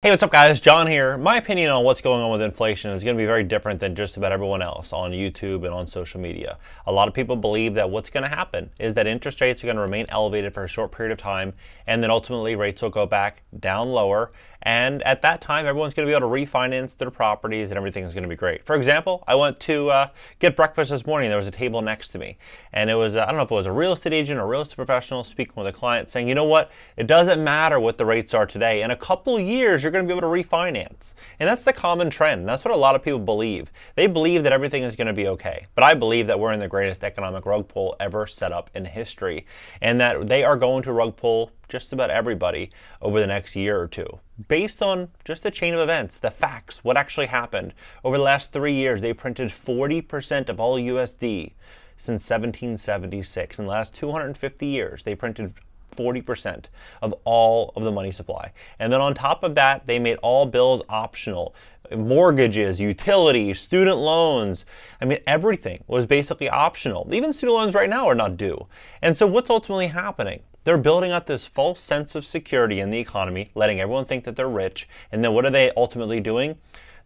Hey, what's up guys? John here. My opinion on what's going on with inflation is going to be very different than just about everyone else on YouTube and on social media. A lot of people believe that what's going to happen is that interest rates are going to remain elevated for a short period of time and then ultimately rates will go back down lower and at that time everyone's going to be able to refinance their properties and everything is going to be great. For example, I went to uh, get breakfast this morning. There was a table next to me and it was, uh, I don't know if it was a real estate agent or real estate professional speaking with a client saying, you know what, it doesn't matter what the rates are today. In a couple years, you're going to be able to refinance. And that's the common trend. That's what a lot of people believe. They believe that everything is going to be okay. But I believe that we're in the greatest economic rug pull ever set up in history and that they are going to rug pull just about everybody over the next year or two. Based on just the chain of events, the facts, what actually happened. Over the last three years, they printed 40% of all USD since 1776. In the last 250 years, they printed 40% of all of the money supply. And then on top of that, they made all bills optional. Mortgages, utilities, student loans. I mean, everything was basically optional. Even student loans right now are not due. And so what's ultimately happening? They're building up this false sense of security in the economy, letting everyone think that they're rich. And then what are they ultimately doing?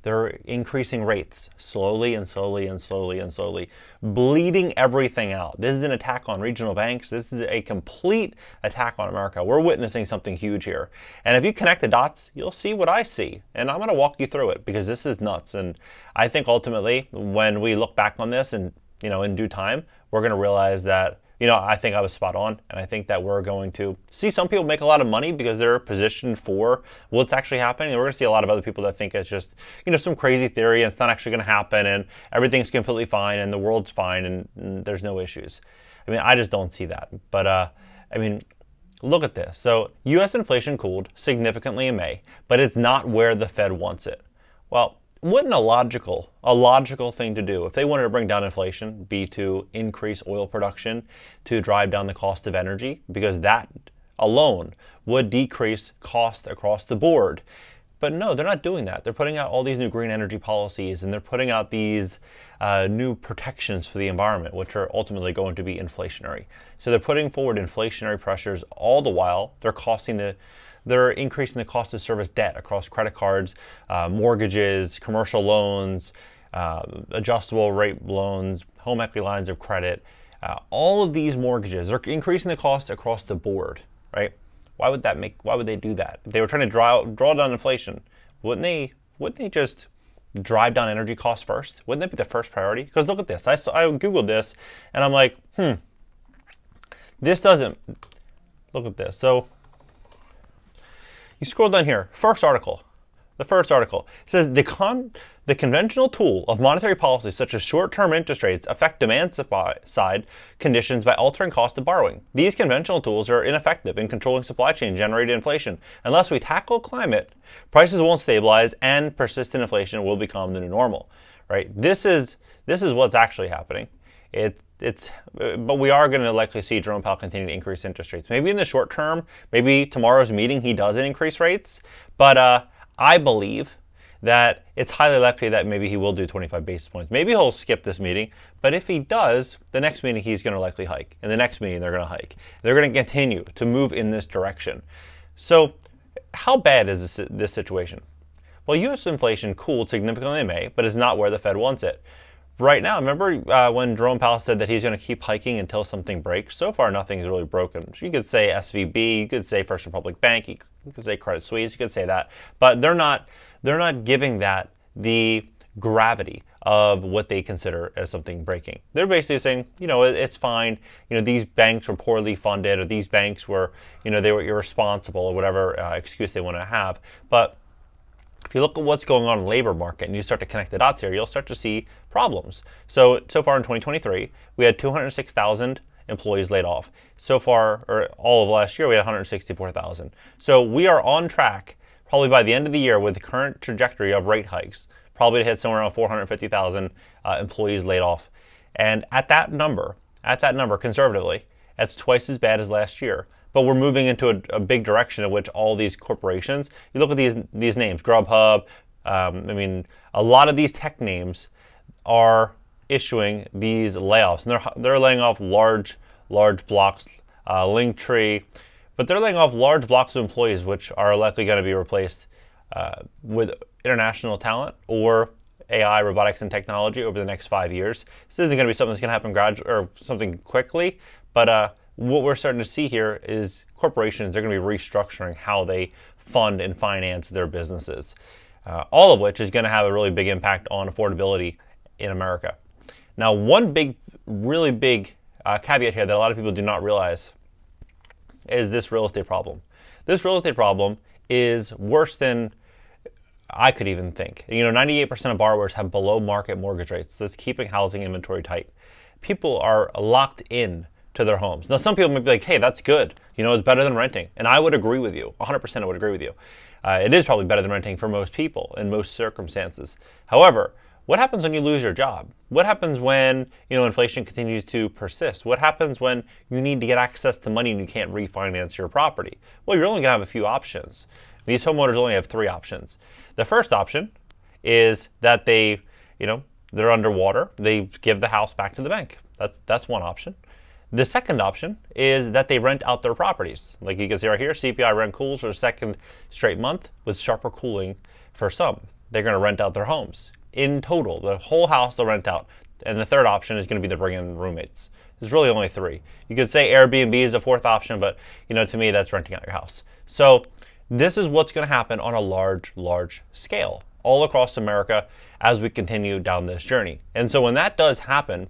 They're increasing rates slowly and slowly and slowly and slowly, bleeding everything out. This is an attack on regional banks. This is a complete attack on America. We're witnessing something huge here. And if you connect the dots, you'll see what I see. And I'm going to walk you through it because this is nuts. And I think ultimately, when we look back on this and, you know, in due time, we're going to realize that you know, I think I was spot on. And I think that we're going to see some people make a lot of money because they're positioned for what's actually happening. And we're going to see a lot of other people that think it's just, you know, some crazy theory and it's not actually going to happen and everything's completely fine and the world's fine and, and there's no issues. I mean, I just don't see that. But, uh, I mean, look at this. So, US inflation cooled significantly in May, but it's not where the Fed wants it. Well, wouldn't a logical a logical thing to do if they wanted to bring down inflation be to increase oil production to drive down the cost of energy? Because that alone would decrease cost across the board. But no they're not doing that. They're putting out all these new green energy policies and they're putting out these uh, new protections for the environment which are ultimately going to be inflationary. So they're putting forward inflationary pressures all the while. They're costing the they're increasing the cost of service debt across credit cards, uh, mortgages, commercial loans, uh, adjustable rate loans, home equity lines of credit. Uh, all of these mortgages are increasing the cost across the board, right? Why would that make? Why would they do that? If they were trying to draw draw down inflation, wouldn't they? Wouldn't they just drive down energy costs first? Wouldn't that be the first priority? Because look at this. I, I googled this, and I'm like, hmm, this doesn't. Look at this. So you scroll down here, first article. The first article says the, con- the conventional tool of monetary policy, such as short term interest rates, affect demand side conditions by altering cost of borrowing. These conventional tools are ineffective in controlling supply chain generated inflation. Unless we tackle climate, prices won't stabilize and persistent inflation will become the new normal. Right? This is, this is what's actually happening. It, it's, but we are going to likely see Jerome Powell continue to increase interest rates. Maybe in the short term, maybe tomorrow's meeting he doesn't increase rates. But uh, I believe that it's highly likely that maybe he will do 25 basis points. Maybe he'll skip this meeting, but if he does, the next meeting he's going to likely hike. And the next meeting they're going to hike. They're going to continue to move in this direction. So, how bad is this, this situation? Well, U.S. inflation cooled significantly in May, but is not where the Fed wants it right now, remember uh, when Jerome Powell said that he's going to keep hiking until something breaks? So far, nothing's really broken. You could say SVB, you could say First Republic Bank, you could say Credit Suisse, you could say that, but they're not. They're not giving that the gravity of what they consider as something breaking. They're basically saying, you know, it, it's fine. You know, these banks were poorly funded, or these banks were, you know, they were irresponsible, or whatever uh, excuse they want to have, but if you look at what's going on in the labor market and you start to connect the dots here, you'll start to see problems. So, so far in 2023, we had 206,000 employees laid off. So far, or all of last year, we had 164,000. So we are on track, probably by the end of the year, with the current trajectory of rate hikes, probably to hit somewhere around 450,000 uh, employees laid off. And at that number, at that number, conservatively, that's twice as bad as last year but we're moving into a, a, big direction in which all these corporations, you look at these these names, Grubhub, um, I mean, a lot of these tech names are issuing these layoffs, and they're they're laying off large large blocks, uh, Linktree, but they're laying off large blocks of employees, which are likely going to be replaced uh, with international talent or AI, robotics, and technology over the next five years. This isn't going to be something that's going to happen gradually or something quickly, but uh, what we're starting to see here is corporations are going to be restructuring how they fund and finance their businesses, uh, all of which is going to have a really big impact on affordability in America. Now, one big, really big uh, caveat here that a lot of people do not realize is this real estate problem. This real estate problem is worse than I could even think. You know, 98% of borrowers have below market mortgage rates. That's keeping housing inventory tight. People are locked in to their homes. Now, some people might be like, hey, that's good. You know, it's better than renting. And I would agree with you. 100% I would agree with you. Uh, it is probably better than renting for most people in most circumstances. However, what happens when you lose your job? What happens when you know inflation continues to persist? What happens when you need to get access to money and you can't refinance your property? Well, you're only going to have a few options. These homeowners only have three options. The first option is that they, you know, they're underwater. They give the house back to the bank. That's that's one option. The second option is that they rent out their properties. Like you can see right here, CPI rent cools for the second straight month with sharper cooling for some. They're going to rent out their homes in total, the whole house they'll rent out. And the third option is going to be to bring in roommates. There's really only three. You could say Airbnb is the fourth option, but you know, to me, that's renting out your house. So this is what's going to happen on a large, large scale all across America as we continue down this journey. And so when that does happen,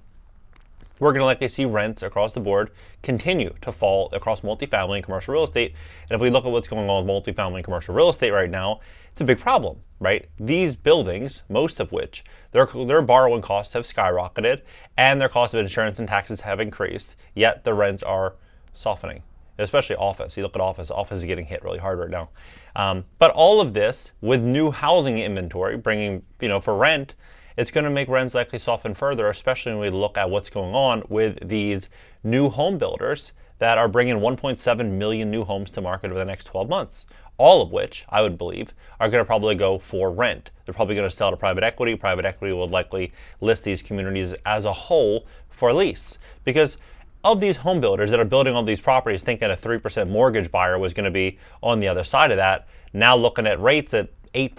we're going to likely see rents across the board continue to fall across multifamily and commercial real estate. And if we look at what's going on with multifamily and commercial real estate right now, it's a big problem, right? These buildings, most of which their, their borrowing costs have skyrocketed and their cost of insurance and taxes have increased, yet the rents are softening especially office. You look at office, office is getting hit really hard right now. Um, but all of this with new housing inventory, bringing, you know, for rent, it's going to make rents likely soften further, especially when we look at what's going on with these new home builders that are bringing 1.7 million new homes to market over the next 12 months. All of which, I would believe, are going to probably go for rent. They're probably going to sell to private equity. Private equity will likely list these communities as a whole for lease. Because of these home builders that are building all these properties thinking a 3% mortgage buyer was going to be on the other side of that, now looking at rates at 8%,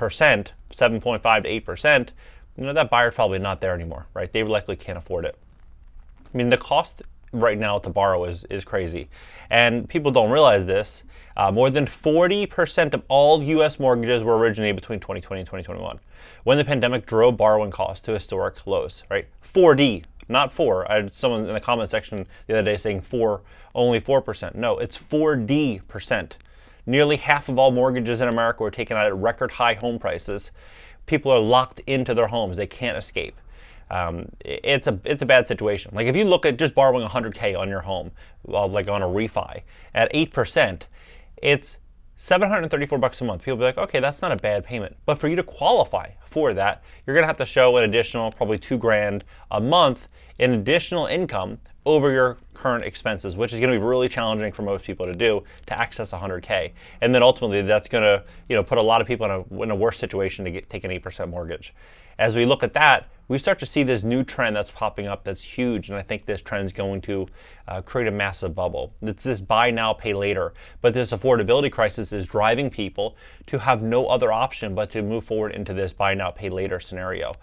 7.5 to 8%, you know, that buyer's probably not there anymore, right? They likely can't afford it. I mean, the cost right now to borrow is, is crazy. And people don't realize this. Uh, more than 40% of all U.S. mortgages were originated between 2020 and 2021 when the pandemic drove borrowing costs to historic lows, right? 4D, not 4. I had someone in the comment section the other day saying 4, only 4%. No, it's 4D percent. Nearly half of all mortgages in America were taken out at record high home prices people are locked into their homes; they can't escape. Um, it's a it's a bad situation. Like if you look at just borrowing 100k on your home, well, like on a refi at eight percent, it's 734 bucks a month. People be like, okay, that's not a bad payment. But for you to qualify for that, you're gonna have to show an additional probably two grand a month in additional income over your current expenses, which is going to be really challenging for most people to do to access 100k. And then ultimately, that's going to you know put a lot of people in a, in a worse situation to get take an 8% mortgage. As we look at that, we start to see this new trend that's popping up that's huge, and I think this trend is going to uh, create a massive bubble. It's this buy now, pay later. But this affordability crisis is driving people to have no other option but to move forward into this buy now, pay later scenario.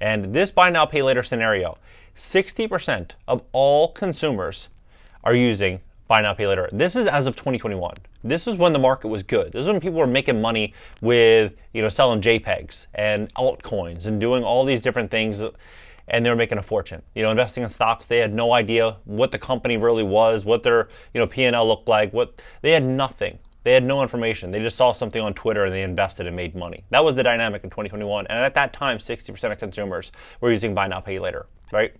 And this buy now, pay later scenario 60% of all consumers are using buy now, pay later. This is as of 2021. This is when the market was good. This is when people were making money with, you know, selling JPEGs and altcoins and doing all these different things and they were making a fortune. You know, investing in stocks, they had no idea what the company really was, what their, you know, P&L looked like, what they had nothing. They had no information. They just saw something on Twitter and they invested and made money. That was the dynamic in 2021. And at that time, 60% of consumers were using buy now, pay later, right?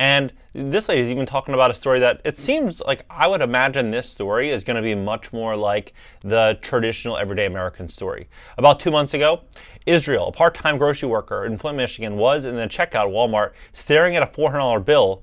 And this lady is even talking about a story that it seems like I would imagine this story is going to be much more like the traditional everyday American story. About two months ago, Israel, a part time grocery worker in Flint, Michigan, was in the checkout at Walmart staring at a $400 bill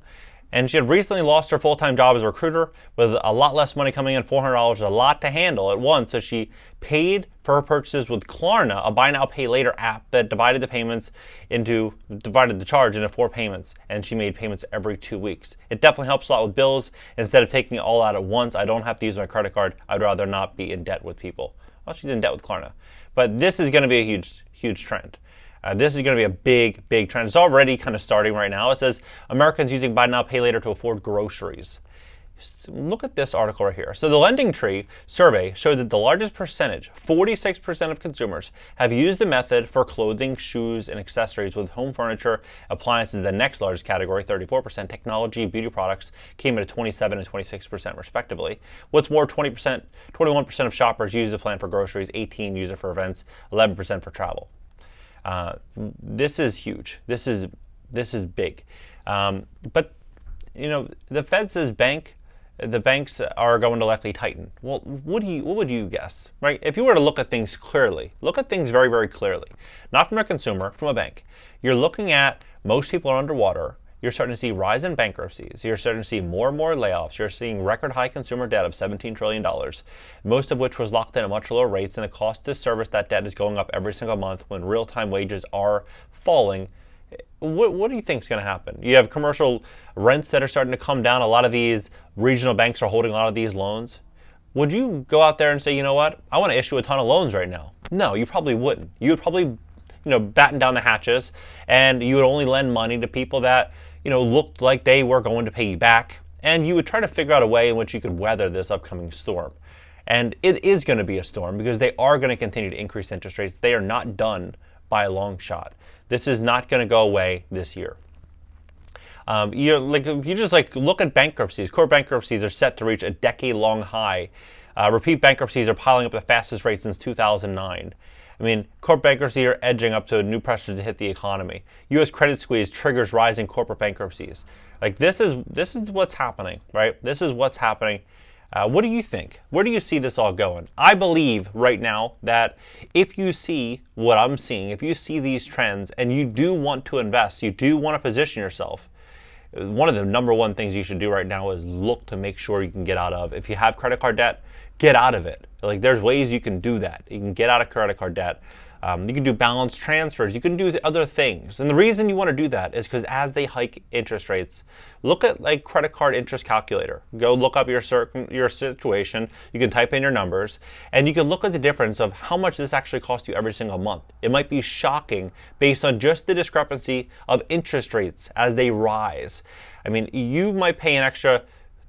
and she had recently lost her full-time job as a recruiter with a lot less money coming in $400 is a lot to handle at once. So she paid for her purchases with klarna a buy now pay later app that divided the payments into divided the charge into four payments and she made payments every two weeks. It definitely helps a lot with bills. Instead of taking it all out at once i don't have to use my credit card. I'd rather not be in debt with people. Well, she's in debt with Klarna. But this is going to be a huge, huge trend. Uh, this is going to be a big, big trend. It's already kind of starting right now. It says Americans using buy now, pay later to afford groceries. Look at this article right here. So the Lending Tree survey showed that the largest percentage, 46% of consumers, have used the method for clothing, shoes, and accessories, with home furniture, appliances the next largest category, 34%. Technology, beauty products came at 27 and 26% respectively. What's more, 20%, 21% of shoppers use the plan for groceries, 18 use it for events, 11% for travel. Uh, this is huge. This is this is big. Um, but you know, the Fed says bank the banks are going to likely tighten. Well, what do you what would you guess, right? If you were to look at things clearly, look at things very very clearly, not from a consumer, from a bank. You're looking at most people are underwater. You're starting to see rise in bankruptcies. You're starting to see more and more layoffs. You're seeing record high consumer debt of $17 trillion, most of which was locked in at much lower rates, and the cost to service that debt is going up every single month when real time wages are falling what, what do you think is going to happen? You have commercial rents that are starting to come down. A lot of these regional banks are holding a lot of these loans. Would you go out there and say, you know what, I want to issue a ton of loans right now? No, you probably wouldn't. You would probably, you know, batten down the hatches, and you would only lend money to people that, you know, looked like they were going to pay you back, and you would try to figure out a way in which you could weather this upcoming storm. And it is going to be a storm because they are going to continue to increase interest rates. They are not done by a long shot. This is not going to go away this year. Um, you like if you just like look at bankruptcies, core bankruptcies are set to reach a decade-long high. Uh, repeat bankruptcies are piling up at the fastest rate since 2009. I mean, corporate bankruptcy are edging up to new pressures to hit the economy. U.S. credit squeeze triggers rising corporate bankruptcies. Like this is this is what's happening, right? This is what's happening. Uh, what do you think? Where do you see this all going? I believe right now that if you see what I'm seeing, if you see these trends and you do want to invest, you do want to position yourself, one of the number one things you should do right now is look to make sure you can get out of. If you have credit card debt, get out of it. Like there's ways you can do that. You can get out of credit card debt. Um, you can do balance transfers. You can do other things. And the reason you want to do that is because as they hike interest rates, look at like credit card interest calculator. Go look up your your situation. You can type in your numbers, and you can look at the difference of how much this actually costs you every single month. It might be shocking based on just the discrepancy of interest rates as they rise. I mean, you might pay an extra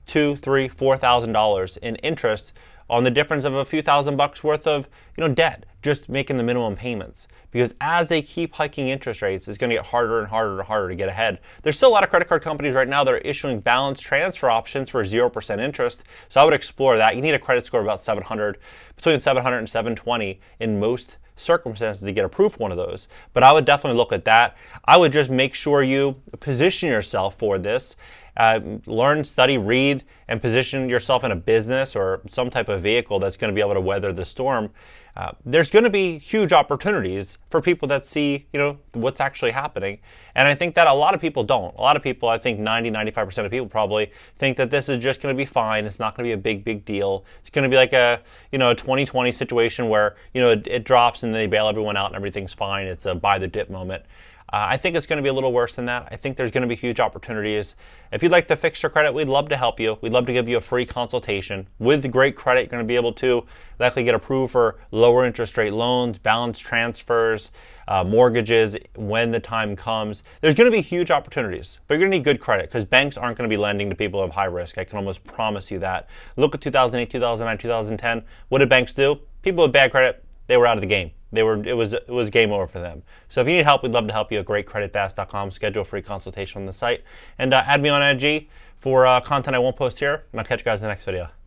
two, three, four thousand dollars in interest on the difference of a few thousand bucks worth of you know debt just making the minimum payments. Because as they keep hiking interest rates it's going to get harder and harder and harder to get ahead. There's still a lot of credit card companies right now that are issuing balance transfer options for 0% interest. So i would explore that. You need a credit score of about 700 between 700 and 720 in most circumstances to get approved for one of those. But I would definitely look at that. I would just make sure you position yourself for this uh, learn, study, read, and position yourself in a business or some type of vehicle that's going to be able to weather the storm. Uh, there's going to be huge opportunities for people that see, you know, what's actually happening. And I think that a lot of people don't. A lot of people, I think 90, 95% of people probably think that this is just going to be fine. It's not going to be a big, big deal. It's going to be like a, you know, a 2020 situation where, you know, it, it drops and they bail everyone out and everything's fine. It's a buy the dip moment. Uh, I think it's going to be a little worse than that. I think there's going to be huge opportunities. If you'd like to fix your credit, we'd love to help you. We'd love to give you a free consultation. With great credit, you're going to be able to likely get approved for lower interest rate loans, balance transfers, uh, mortgages when the time comes. There's going to be huge opportunities, but you're going to need good credit because banks aren't going to be lending to people of high risk. I can almost promise you that. Look at 2008, 2009, 2010. What did banks do? People with bad credit, they were out of the game. They were it was it was game over for them. So if you need help, we'd love to help you at greatcreditfast.com. Schedule a free consultation on the site and uh, add me on IG for uh, content I won't post here. And I'll catch you guys in the next video.